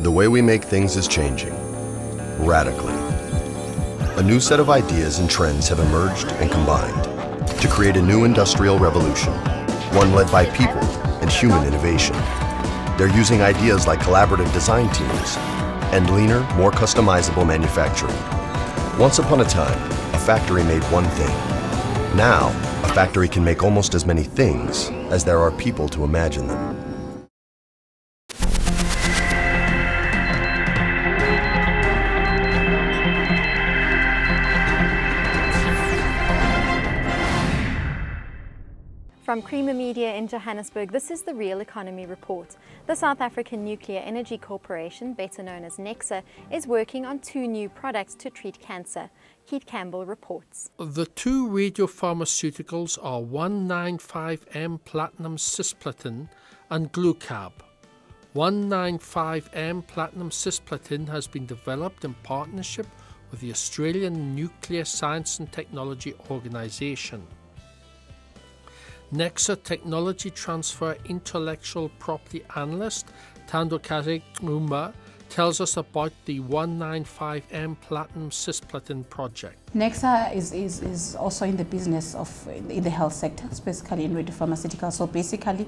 The way we make things is changing, radically. A new set of ideas and trends have emerged and combined to create a new industrial revolution, one led by people and human innovation. They're using ideas like collaborative design teams and leaner, more customizable manufacturing. Once upon a time, a factory made one thing. Now, a factory can make almost as many things as there are people to imagine them. From Creamer Media in Johannesburg, this is the Real Economy Report. The South African Nuclear Energy Corporation, better known as NECSA, is working on two new products to treat cancer. Keith Campbell reports. The two radiopharmaceuticals are 195M platinum cisplatin and GluCAB. 195M platinum cisplatin has been developed in partnership with the Australian Nuclear Science and Technology Organisation. NECSA Technology Transfer Intellectual Property Analyst Tandokazi Nquma tells us about the 195M Platinum Cisplatin project. NECSA is, is, is also in the business of in the health sector, specifically in radiopharmaceuticals. So basically,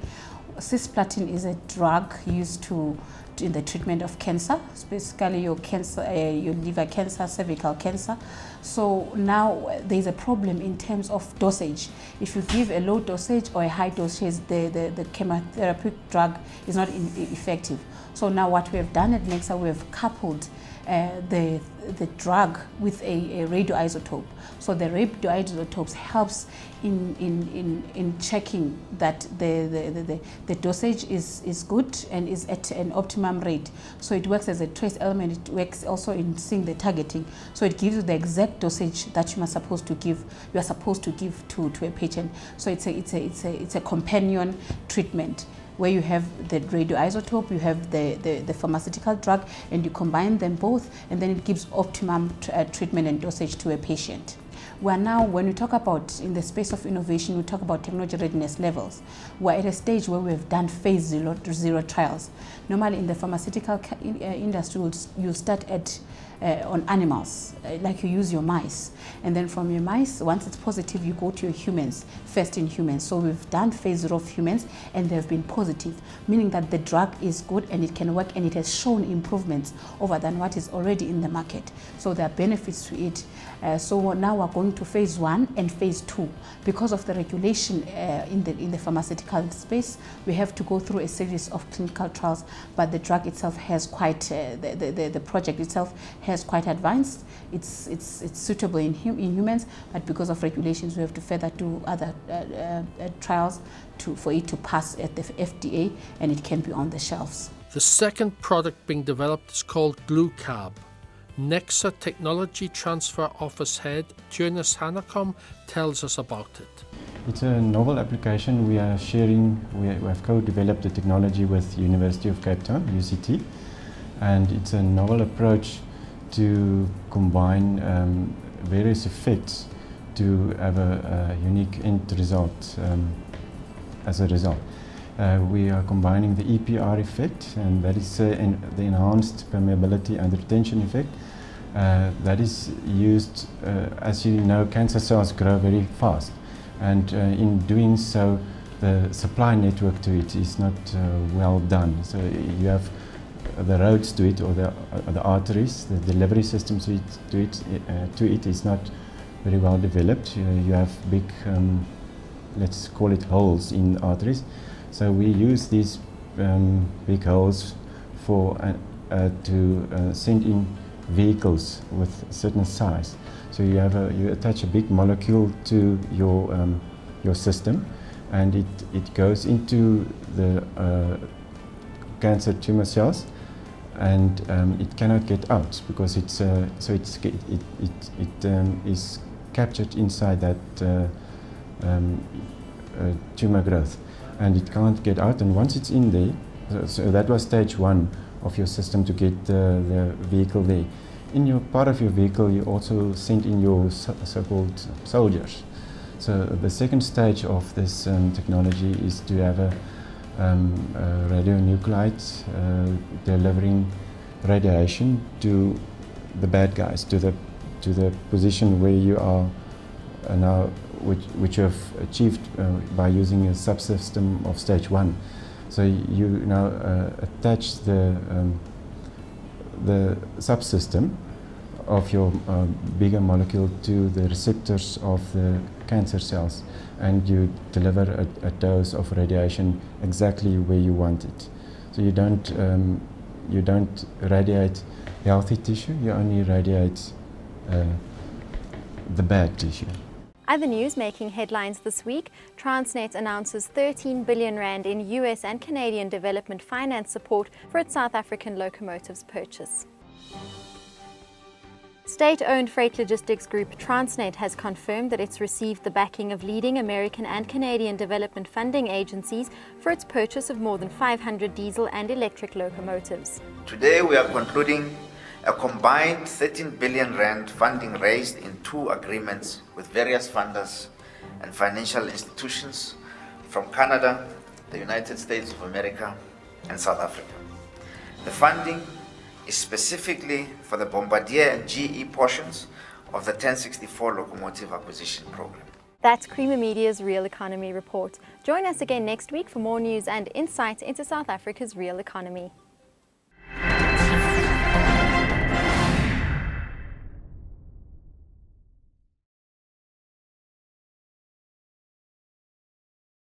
cisplatin is a drug used to in the treatment of cancer, specifically your cancer, uh, your liver cancer, cervical cancer. So now there's a problem in terms of dosage. If you give a low dosage or a high dosage, the, the, the drug is not in, effective. So now what we have done at Necsa, we have coupled Uh, the, the drug with a, a radioisotope. So the radioisotopes helps in, in, in, in checking that the, the, the, the, dosage is, is good and is at an optimum rate. So it works as a trace element, it works also in seeing the targeting. So it gives you the exact dosage that you are supposed to give, you are supposed to give to, to a patient. So it's a, it's a, it's a, it's a companion treatment where you have the radioisotope, you have the, the, the, pharmaceutical drug, and you combine them both, and then it gives optimum uh, treatment and dosage to a patient. We're now, when we talk about in the space of innovation, we talk about technology readiness levels. We're at a stage where we've done phase zero, zero trials. Normally in the pharmaceutical uh, industry, you start at uh, on animals, uh, like you use your mice. And then from your mice, once it's positive, you go to your humans, first in humans. So we've done phase zero of humans and they've been positive, meaning that the drug is good and it can work and it has shown improvements over than what is already in the market. So there are benefits to it. Uh, so now we're going to phase one and phase two. Because of the regulation uh, in, the, in the pharmaceutical space, we have to go through a series of clinical trials, but the drug itself has quite, uh, the, the, the project itself has quite advanced. It's, it's, it's suitable in, hum in humans, but because of regulations, we have to further do other uh, uh, uh, trials to, for it to pass at the FDA and it can be on the shelves. The second product being developed is called GluCAB. NECSA Technology Transfer Office Head Theunis Hanekom tells us about it. It's a novel application we are sharing, we have co-developed the technology with University of Cape Town, UCT, and it's a novel approach to combine um, various effects to have a, a unique end result um, as a result. Uh, we are combining the EPR effect, and that is uh, the enhanced permeability and retention effect. Uh, that is used, as you know, cancer cells grow very fast, and in doing so, the supply network to it is not well done. So you have the roads to it or the, uh, the arteries, the delivery systems to it, to it, uh, to it is not very well developed. Uh, you have big, um, let's call it holes in arteries. So we use these um, holes for uh, uh, to uh, send in vehicles with certain size. So you have a, you attach a big molecule to your um, your system, and it it goes into the cancer tumor cells and um, it cannot get out because it's uh, so it's it it it, um, is captured inside that uh, um, uh, tumor growth, and it can't get out. And once it's in there, so, so that was stage one of your system to get the vehicle there. In your part of your vehicle, you also send in your so-called soldiers. So the second stage of this um, technology is to have a um, uh, radionuclides uh, delivering radiation to the bad guys, to the to the position where you are uh, now, which which you have achieved uh, by using a subsystem of stage one. So you now uh, attach the um, the subsystem of your uh, bigger molecule to the receptors of the cancer cells and you deliver a, a, dose of radiation exactly where you want it. So you don't, um, you don't radiate healthy tissue, you only radiate uh, the bad tissue. Other news making headlines this week, Transnet announces 13 billion rand in US and Canadian development finance support for its South African locomotives purchase. State-owned freight logistics group Transnet has confirmed that it's received the backing of leading American and Canadian development funding agencies for its purchase of more than 500 diesel and electric locomotives. Today we are concluding a combined 13 billion rand funding raised in two agreements with various funders and financial institutions from Canada, the United States of America, and South Africa. The funding is specifically for the Bombardier and GE portions of the 1064 locomotive acquisition program. That's Creamer Media's Real Economy Report. Join us again next week for more news and insight into South Africa's real economy.